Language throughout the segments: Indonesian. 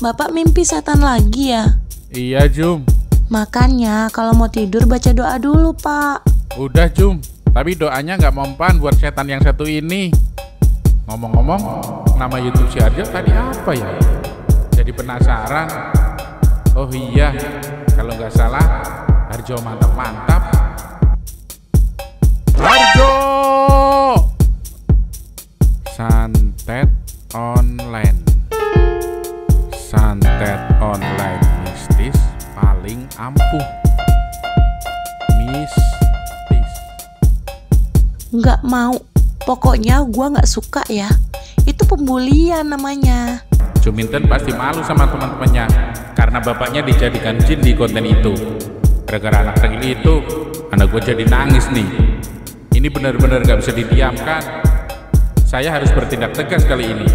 Bapak mimpi setan lagi ya? Iya Jum, Makanya kalau mau tidur baca doa dulu pak udah Jum. Tapi doanya nggak mempan buat setan yang satu ini. Ngomong-ngomong, nama YouTube si Arjo tadi apa ya? Jadi penasaran. Oh iya, kalau nggak salah, Arjo mantap-mantap. Pokoknya gua nggak suka ya Itu pembulian namanya Juminten pasti malu sama teman-temannya karena bapaknya dijadikan jin di konten itu. Gara-gara anak kecil itu, anak gue jadi nangis nih. Ini benar-benar gak bisa didiamkan. Saya harus bertindak tegas kali ini.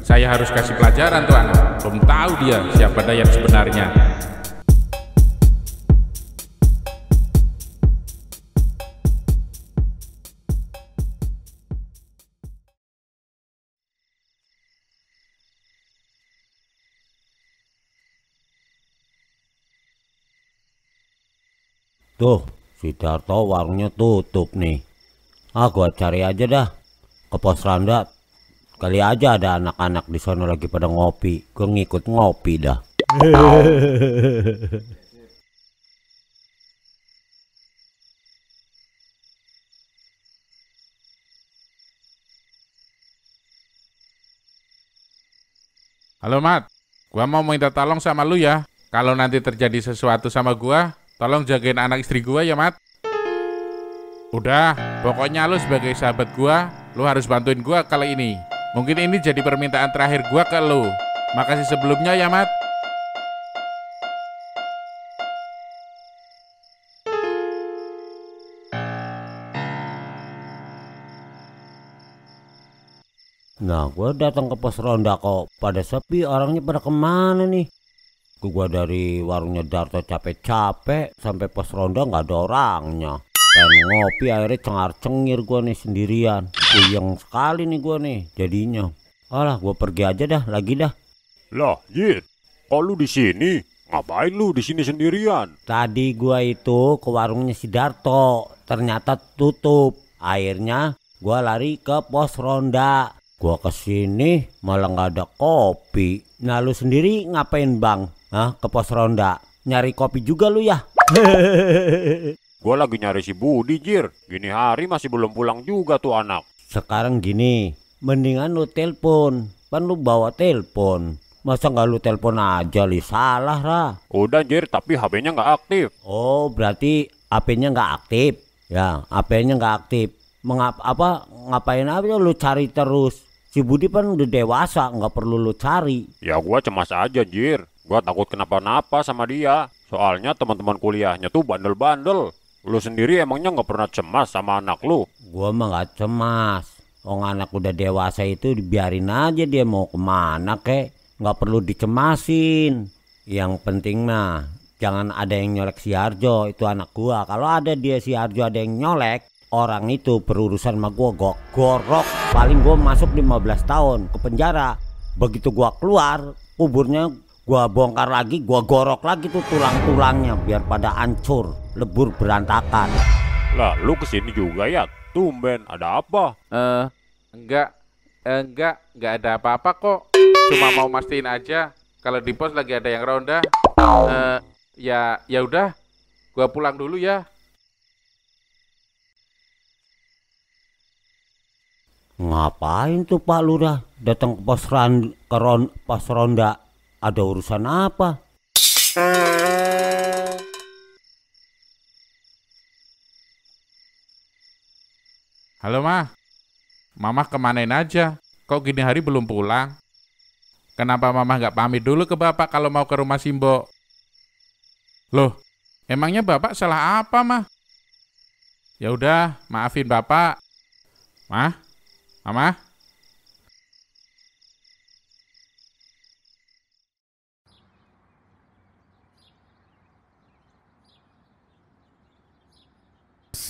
Saya harus kasih pelajaran tuh anak. Belum tahu dia siapa Dayat sebenarnya. Tuh, si Darto warungnya tutup nih. Ah, gua cari aja dah ke pos Randa. Kali aja ada anak-anak di sana lagi pada ngopi. Gua ngikut ngopi dah. Halo Mat, gua mau minta tolong sama lu ya. Kalau nanti terjadi sesuatu sama gua, tolong jagain anak istri gua ya Mat. Udah, pokoknya lu sebagai sahabat gua, lu harus bantuin gua kali ini. Mungkin ini jadi permintaan terakhir gua ke lu. Makasih sebelumnya ya Mat. Nah, gua datang ke pos Ronda kok pada sepi orangnya pada ke mana nih? Gua dari warungnya Darto capek-capek sampai pos Ronda nggak ada orangnya. Pengen ngopi akhirnya cengar-cengir gua nih sendirian. Puyeng sekali nih gua nih jadinya. Alah, gua pergi aja dah, lagi dah. Lah, Jin, kok lu di sini? Ngapain lu di sini sendirian? Tadi gua itu ke warungnya si Darto, ternyata tutup. Akhirnya gua lari ke pos ronda. Gua ke sini malah nggak ada kopi. Nah lu sendiri ngapain bang? Hah ke pos ronda? Nyari kopi juga lu ya? Gua lagi nyari si Budi, Jir. Gini hari masih belum pulang juga tuh anak. Sekarang gini, mendingan lu telepon. Kan lu bawa telepon. Masa nggak lu telepon aja li salah lah. Udah, Jir, tapi HP-nya nggak aktif. Oh, berarti HP-nya nggak aktif. Ya, HP-nya nggak aktif. Mengap apa ngapain aja lu cari terus? Si Budi kan udah dewasa, nggak perlu lu cari. Ya gua cemas aja, Jir. Gua takut kenapa-napa sama dia. Soalnya teman-teman kuliahnya tuh bandel-bandel. Lu sendiri emangnya nggak pernah cemas sama anak lu? Gua mah nggak cemas. Ong anak udah dewasa itu dibiarin aja dia mau ke mana kek. Nggak perlu dicemasin. Yang penting mah jangan ada yang nyolek si Arjo itu anak gua. Kalau ada dia si Arjo ada yang nyolek, orang itu berurusan sama gua gua gorok paling gua masuk 15 tahun ke penjara begitu gua keluar kuburnya gua bongkar lagi gua gorok lagi tuh tulang-tulangnya biar pada hancur lebur berantakan Lah, lu ke sini juga ya? Tumben, ada apa? Eh, enggak, eh, enggak, enggak ada apa-apa kok. Cuma mau mastiin aja kalau di pos lagi ada yang ronda. Eh, ya, ya udah, gua pulang dulu ya. ngapain tuh Pak Lurah datang ke pos ran, ke ron, pos ronda ada urusan apa Halo mah, Mama kemanain aja? Kok gini hari belum pulang? Kenapa Mama nggak pamit dulu ke Bapak kalau mau ke rumah Simbo? Loh, emangnya Bapak salah apa mah? Ya udah, maafin Bapak. Mah, Mama,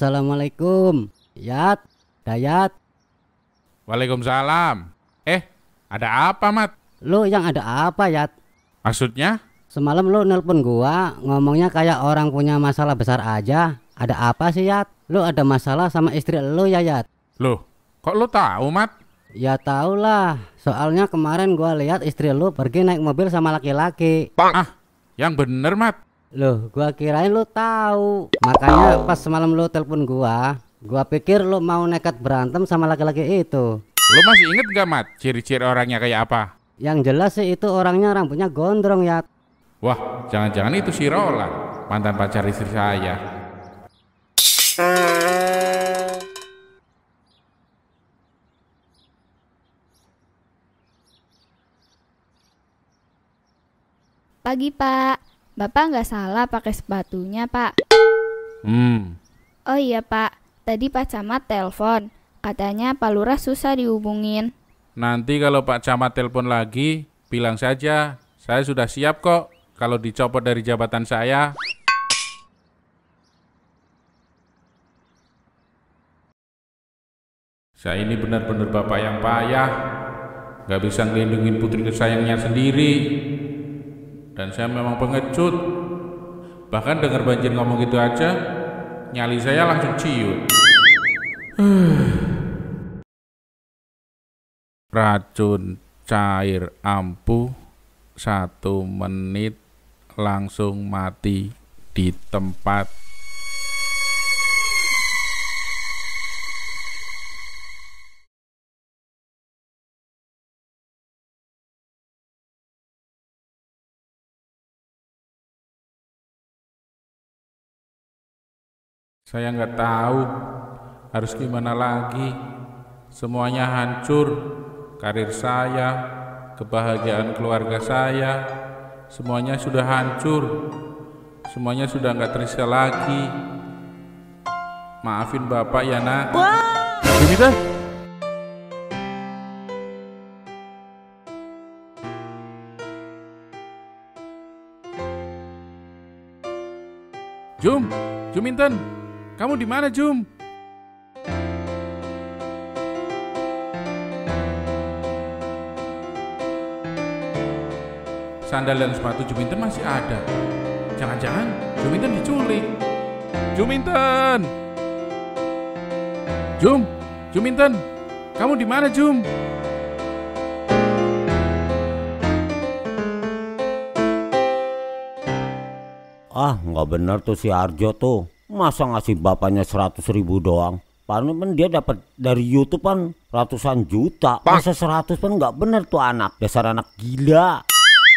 Assalamualaikum. Yat, Dayat, Waalaikumsalam. Eh, ada apa Mat? lu yang ada apa Yat? Maksudnya? Semalam lu nelpon gua ngomongnya kayak orang punya masalah besar aja. Ada apa sih Yat? Lu ada masalah sama istri lu ya Yat? Loh, kok lo tahu, Mat? Ya tau lah. Soalnya kemarin gua lihat istri lu pergi naik mobil sama laki-laki. Ah, yang bener, Mat. Loh, gua kirain lu tahu. Makanya pas semalam lu telepon gua, gua pikir lu mau nekat berantem sama laki-laki itu. Lo masih inget gak, Mat? Ciri-ciri orangnya kayak apa? Yang jelas sih itu orangnya rambutnya gondrong ya. Wah, jangan-jangan itu si Rola, mantan pacar istri saya. Pagi pak, bapak nggak salah pakai sepatunya pak. Hmm, Oh iya pak, tadi Pak Camat telepon, katanya Pak Lurah susah dihubungin. nanti kalau Pak Camat telepon lagi, bilang saja, saya sudah siap kok kalau dicopot dari jabatan saya. Saya ini benar-benar bapak yang payah, nggak bisa ngelindungin putri kesayangnya sendiri. Dan saya memang pengecut. Bahkan dengar banjir ngomong gitu aja, nyali saya langsung ciut. Racun cair ampuh satu menit langsung mati di tempat. Saya nggak tahu harus gimana lagi. Semuanya hancur. Karir saya, kebahagiaan keluarga saya, semuanya sudah hancur. Semuanya sudah nggak tersisa lagi. Maafin bapak ya nak. Junita. Jum, Jum Intan, kamu di mana Jum? Sandal dan sepatu Juminten masih ada. Jangan-jangan Juminten diculik. Juminten! Jum, Juminten, kamu di mana Jum? Ah, nggak bener tuh si Arjo tuh. Masa ngasih bapaknya 100 ribu doang? Padahal kan dia dapat dari YouTube kan ratusan juta. Masa 100 kan nggak bener tuh anak. Dasar anak gila.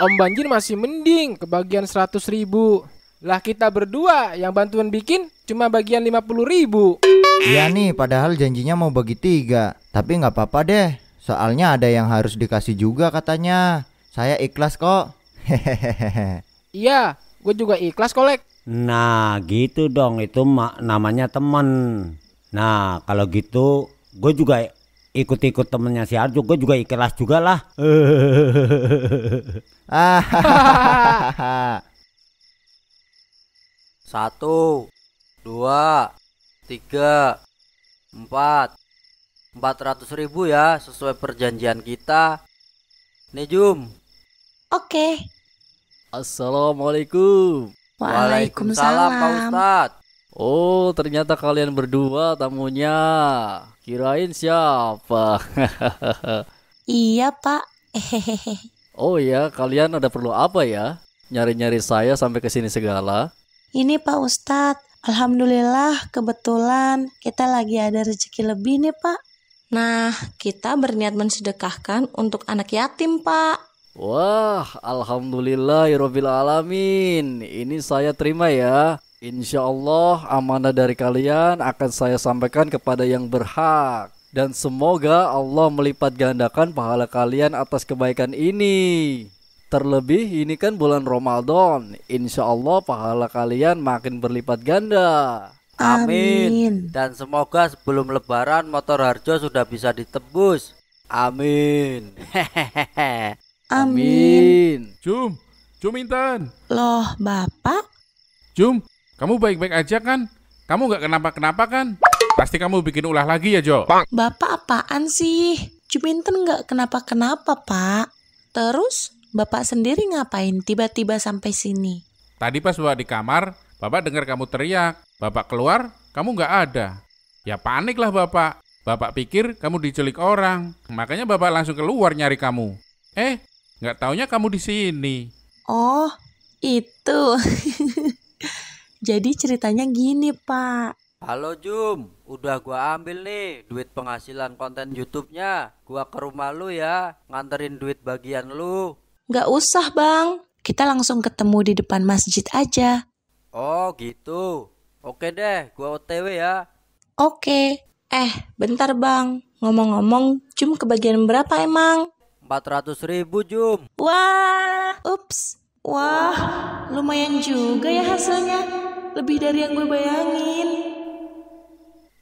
Om Banjir masih mending kebagian 100 ribu. Lah kita berdua yang bantuan bikin cuma bagian 50 ribu. Iya nih, padahal janjinya mau bagi tiga. Tapi nggak apa-apa deh. Soalnya ada yang harus dikasih juga katanya. Saya ikhlas kok. Hehehe. Iya, gue juga ikhlas kolek. Nah, gitu dong. Itu ma- namanya temen. Nah, kalau gitu gue juga ikut-ikut temennya si Arjo. Gue juga ikhlas juga lah. Ah, Satu, dua, tiga, empat, empat ratus ribu ya sesuai perjanjian kita. Nih Jum. Oke. Assalamualaikum. Waalaikumsalam. Pak Ustadz. Oh, ternyata kalian berdua tamunya. Kirain siapa? Iya, Pak. Hehehe. oh ya, kalian ada perlu apa ya? Nyari-nyari saya sampai ke sini segala. Ini Pak Ustadz. Alhamdulillah kebetulan kita lagi ada rezeki lebih nih, Pak. Nah, kita berniat mensedekahkan untuk anak yatim, Pak. Wah, alhamdulillahirabbil alamin. Ini saya terima ya. Insya Allah amanah dari kalian akan saya sampaikan kepada yang berhak. Dan semoga Allah melipat gandakan pahala kalian atas kebaikan ini. Terlebih ini kan bulan Ramadan. Insya Allah pahala kalian makin berlipat ganda. Amin. Dan semoga sebelum lebaran motor Harjo sudah bisa ditebus. Amin. Hehehe. Amin. Jum, Jum Intan. Loh, Bapak? Jum, kamu baik-baik aja kan? Kamu nggak kenapa-kenapa kan? Pasti kamu bikin ulah lagi ya, Jo? Bapak apaan sih? Juminten nggak kenapa-kenapa, Pak. Terus, Bapak sendiri ngapain tiba-tiba sampai sini? Tadi pas bapak di kamar, bapak dengar kamu teriak. Bapak keluar, kamu nggak ada. Ya paniklah bapak. Bapak pikir kamu diculik orang. Makanya bapak langsung keluar nyari kamu. Eh, nggak taunya kamu di sini. Oh, itu. Jadi ceritanya gini, Pak. Halo Jum, udah gua ambil nih duit penghasilan konten YouTube-nya. Gua ke rumah lu ya, nganterin duit bagian lu. Nggak usah, Bang. Kita langsung ketemu di depan masjid aja. Oh gitu. Oke deh, gua OTW ya. Oke. Eh, bentar, Bang. Ngomong-ngomong, Jum kebagian berapa emang? 400 ribu Jum. Wah, ups. Wah, lumayan juga ya hasilnya. Lebih dari yang gue bayangin.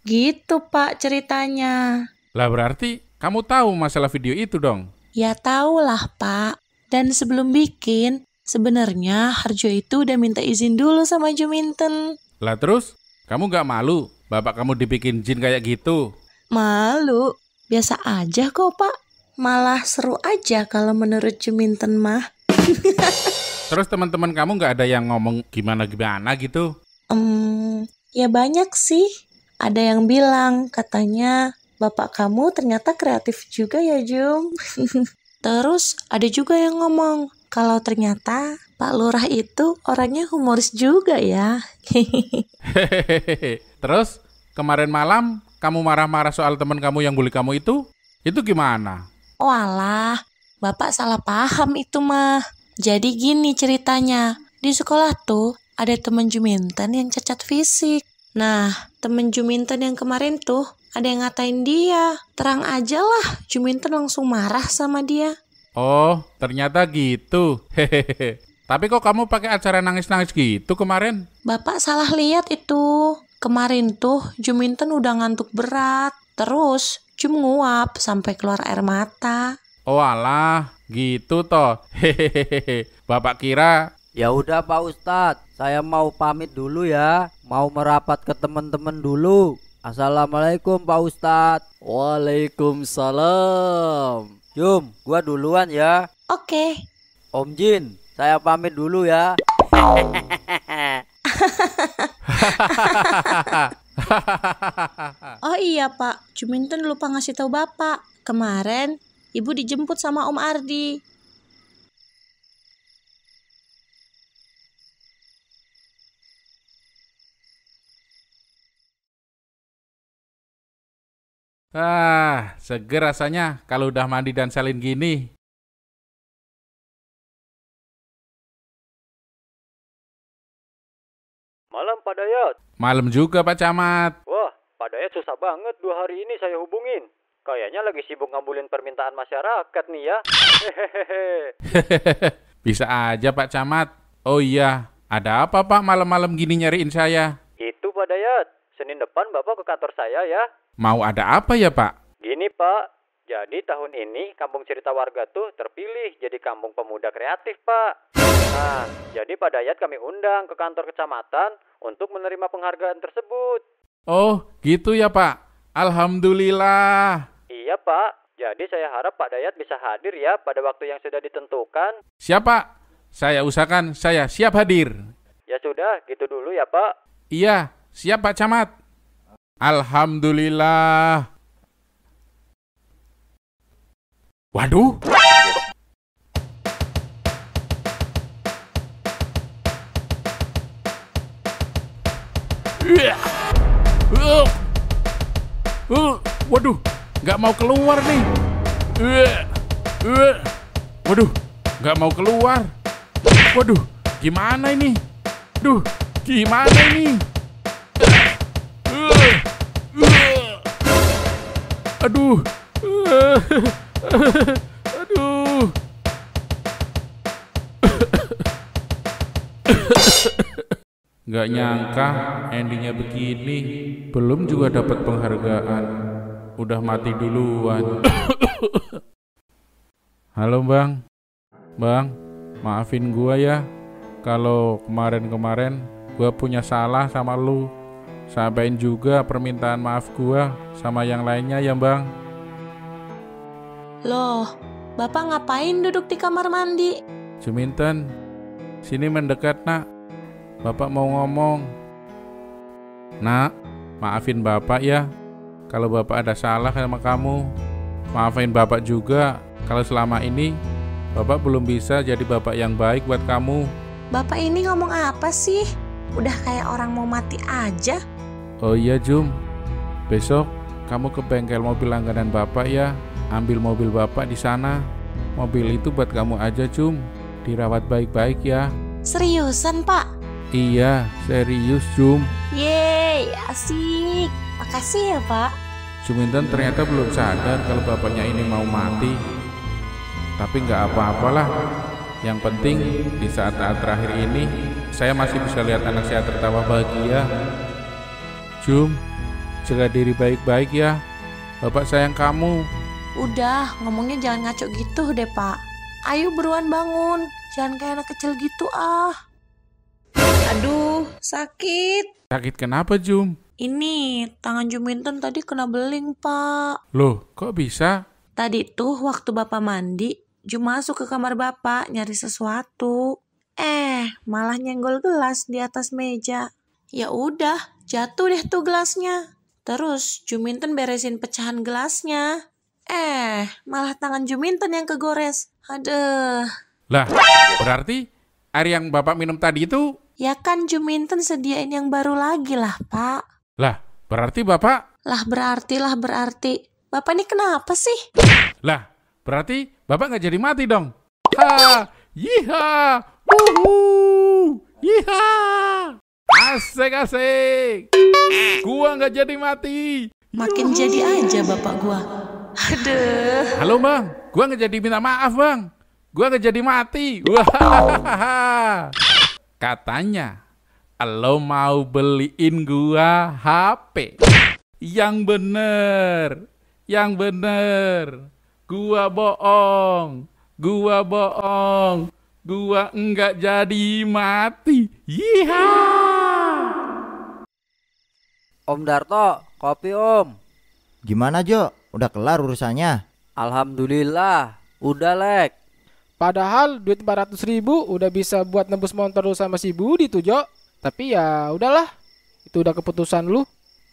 Gitu, Pak, ceritanya. Lah berarti kamu tahu masalah video itu dong? Ya tahulah, Pak. Dan sebelum bikin, sebenarnya Harjo itu udah minta izin dulu sama Juminten. Lah terus, kamu nggak malu bapak kamu dibikin jin kayak gitu? Malu. Biasa aja kok, Pak. Malah seru aja kalau menurut Juminten mah. Terus teman-teman kamu nggak ada yang ngomong gimana-gimana gitu? Hmm, ya banyak sih. Ada yang bilang katanya bapak kamu ternyata kreatif juga ya Jum. Terus ada juga yang ngomong kalau ternyata Pak Lurah itu orangnya humoris juga ya. Terus kemarin malam kamu marah-marah soal teman kamu yang bully kamu itu? Itu gimana? Walah, bapak salah paham itu mah. Jadi gini ceritanya, di sekolah tuh ada temen Juminten yang cacat fisik. Nah, temen Juminten yang kemarin tuh ada yang ngatain dia. Terang aja lah, Juminten langsung marah sama dia. Oh, ternyata gitu. Hehehe. Tapi kok kamu pakai acara nangis-nangis gitu kemarin? Bapak salah lihat itu. Kemarin tuh Juminten udah ngantuk berat. Terus Jum nguap sampai keluar air mata. Oh alah, gitu toh. Hehehe. Bapak kira Ya udah Pak Ustadz, saya mau pamit dulu ya. Mau merapat ke teman-teman dulu. Assalamualaikum Pak Ustadz. Waalaikumsalam. Jum, gua duluan ya. Oke. Om Jin, saya pamit dulu ya. Oh iya Pak, Juminten lupa ngasih tahu Bapak. Kemarin Ibu dijemput sama Om Ardi. Ah, seger rasanya kalau udah mandi dan salin gini. Malam Pak Dayat. Malam juga Pak Camat. Wah, Pak Dayat susah banget dua hari ini saya hubungin. Kayaknya lagi sibuk ngabulin permintaan masyarakat nih ya. Hehehe. Bisa aja Pak Camat. Oh iya, ada apa Pak malam-malam gini nyariin saya? Itu Pak Dayat. Senin depan Bapak ke kantor saya ya. Mau ada apa ya Pak? Gini Pak, jadi tahun ini Kampung Cerita Warga tuh terpilih jadi Kampung Pemuda Kreatif Pak. Nah, jadi Pak Dayat kami undang ke kantor kecamatan untuk menerima penghargaan tersebut. Oh, gitu ya Pak. Alhamdulillah. Iya Pak, jadi saya harap Pak Dayat bisa hadir ya pada waktu yang sudah ditentukan. Siapa? Saya usahakan saya siap hadir. Ya sudah, gitu dulu ya Pak. Iya, siap Pak Camat. Alhamdulillah. Waduh. Uh. Waduh, nggak mau keluar nih. Uh. Uh. Waduh, nggak mau keluar. Waduh, gimana ini? Duh, gimana ini? Uh. Uh. Aduh. Uh. Aduh. Gak nyangka endingnya begini. Belum juga dapat penghargaan. Udah mati duluan. Halo bang. Bang, maafin gua ya. Kalau kemarin-kemarin gua punya salah sama lu. Sampaiin juga permintaan maaf gua sama yang lainnya ya bang. Loh, Bapak ngapain duduk di kamar mandi? Juminten, sini mendekat nak. Bapak mau ngomong. Nak, maafin Bapak ya. Kalau Bapak ada salah sama kamu. Maafin Bapak juga kalau selama ini Bapak belum bisa jadi Bapak yang baik buat kamu. Bapak ini ngomong apa sih? Udah kayak orang mau mati aja. Oh iya Jum, besok kamu ke bengkel mobil langganan Bapak ya. Ambil mobil Bapak di sana. Mobil itu buat kamu aja Jum. Dirawat baik-baik ya. Seriusan, Pak? Iya, serius Jum. Yeay, asik. Makasih ya, Pak. Juminten ternyata belum sadar kalau bapaknya ini mau mati. Tapi nggak apa-apalah. Yang penting di saat-saat terakhir ini saya masih bisa lihat anak saya tertawa bahagia. Jum, jaga diri baik-baik ya. Bapak sayang kamu. Udah, ngomongnya jangan ngaco gitu deh, Pak. Ayo beruan bangun. Jangan kayak anak kecil gitu ah. Aduh, sakit. Sakit kenapa, Jum? Ini, tangan Juminten tadi kena beling, Pak. Loh, kok bisa? Tadi tuh waktu Bapak mandi, Jum masuk ke kamar Bapak nyari sesuatu. Eh, malah nyenggol gelas di atas meja. Ya udah, jatuh deh tuh gelasnya. Terus Juminten beresin pecahan gelasnya. Eh, malah tangan Juminten yang kegores. Aduh. Lah, berarti air yang Bapak minum tadi itu Ya kan Juminten sediain yang baru lagi lah, Pak. Lah, berarti Bapak Lah berarti lah berarti. Bapak ini kenapa sih? Lah, berarti Bapak nggak jadi mati dong. Ha, yiha, uhu, yiha. Asik asik. Gua nggak jadi mati. Makin jadi aja bapak gua. Aduh. Halo bang, gua nggak jadi minta maaf bang. Gua nggak jadi mati. Wah. Katanya, lo mau beliin gua HP. Yang bener, yang bener. Gua bohong, gua bohong, gua enggak jadi mati. Yiha! Om Darto, kopi om. Gimana Jo? Udah kelar urusannya? Alhamdulillah, udah lek. Padahal duit 400 ribu udah bisa buat nebus motor lu sama si Budi tuh Jo. Tapi ya udahlah, itu udah keputusan lu.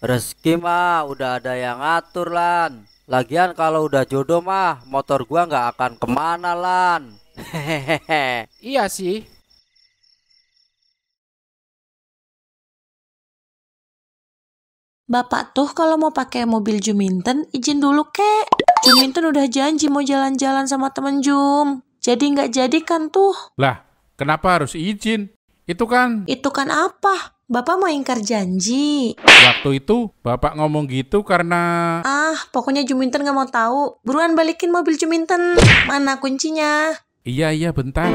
Rezeki mah udah ada yang ngatur lan. Lagian kalau udah jodoh mah motor gua nggak akan ke mana lan. Hehehe. Iya sih. Bapak tuh kalau mau pakai mobil Juminten izin dulu kek. Juminten udah janji mau jalan-jalan sama temen Jum. Jadi nggak jadi kan tuh. Lah, kenapa harus izin? Itu kan Itu kan apa? Bapak mau ingkar janji. waktu itu Bapak ngomong gitu karena Ah, pokoknya Juminten nggak mau tahu. Buruan balikin mobil Juminten. Mana kuncinya? Iya iya bentar.